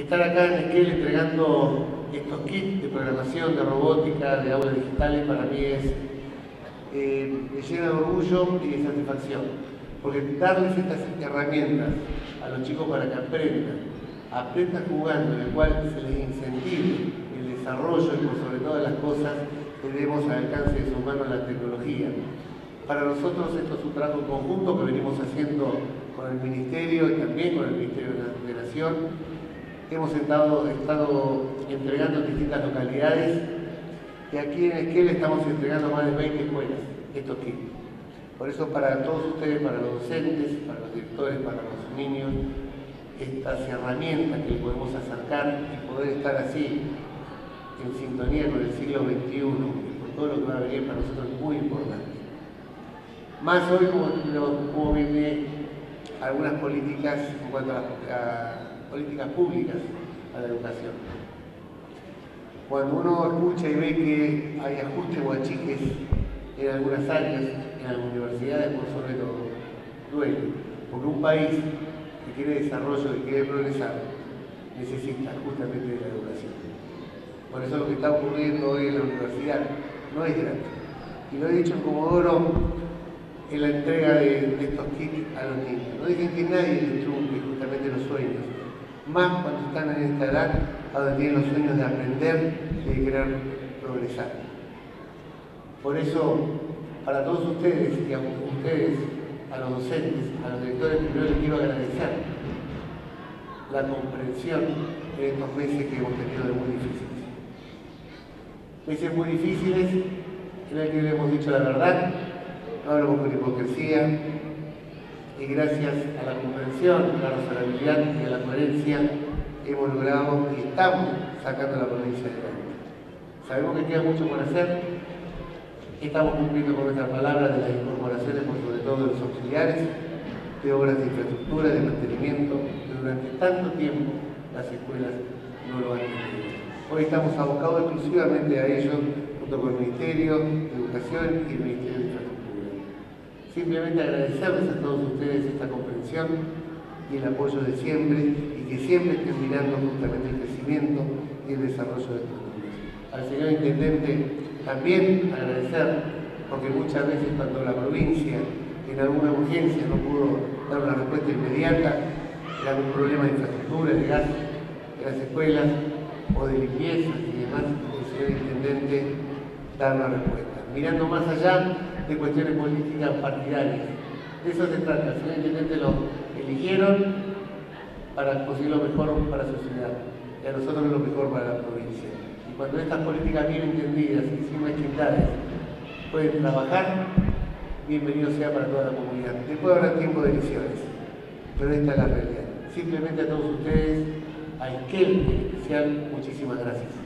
estar acá en Esquel entregando estos kits de programación, de robótica, de aulas digitales, para mí es, eh, me llena de orgullo y de satisfacción. Porque darles estas herramientas a los chicos para que aprendan, aprendan jugando, en el cual se les incentive el desarrollo y por sobre todas las cosas tenemos al alcance de sus manos la tecnología. Para nosotros esto es un trabajo conjunto que venimos haciendo con el Ministerio y también con el Ministerio de Nación. Hemos estado, entregando en distintas localidades y aquí en Esquel estamos entregando más de 20 escuelas estos kits. Por eso para todos ustedes, para los docentes, para los directores, para los niños, estas herramientas que podemos acercar y poder estar así en sintonía con el siglo XXI, con todo lo que va a venir para nosotros es muy importante. Más hoy como, viene algunas políticas en cuanto a, políticas públicas a la educación. Cuando uno escucha y ve que hay ajustes o achiques en algunas áreas, en las universidades por sobre todo, duele, porque un país que quiere desarrollo y quiere progresar necesita justamente de la educación. Por eso lo que está ocurriendo hoy en la universidad no es grande. Y lo he dicho en Comodoro en la entrega de, estos kits a los niños. No dicen que nadie les justamente los sueños, más cuando están en esta edad, a donde tienen los sueños de aprender y de querer progresar. Por eso, para todos ustedes y a ustedes, a los docentes, a los directores, primero les quiero agradecer la comprensión en estos meses que hemos tenido de muy difíciles. Meses muy difíciles en que le hemos dicho la verdad, no hablamos con hipocresía y gracias a la comprensión, a la razonabilidad y a la coherencia hemos logrado y estamos sacando la provincia adelante. Sabemos que queda mucho por hacer, estamos cumpliendo con nuestra palabra de las incorporaciones, por sobre todo de los auxiliares, de obras de infraestructura, de mantenimiento, que durante tanto tiempo las escuelas no lo han tenido. Hoy estamos abocados exclusivamente a ello, junto con el Ministerio de Educación y el Ministerio de. Simplemente agradecerles a todos ustedes esta comprensión y el apoyo de siempre y que siempre estén mirando justamente el crecimiento y el desarrollo de estos niños. Al señor Intendente también agradecer, porque muchas veces cuando la provincia en alguna urgencia no pudo dar una respuesta inmediata, en algún problema de infraestructura, de gas, de las escuelas o de limpieza y demás, el señor Intendente dar una respuesta. Mirando más allá de cuestiones políticas partidarias. De eso se trata. Intendente lo eligieron para conseguir lo mejor para su ciudad y a nosotros lo mejor para la provincia. Y cuando estas políticas bien entendidas y sin mezquindades pueden trabajar, bienvenido sea para toda la comunidad. Después habrá tiempo de elecciones, pero esta es la realidad. Simplemente a todos ustedes, a Esquel en especial, muchísimas gracias.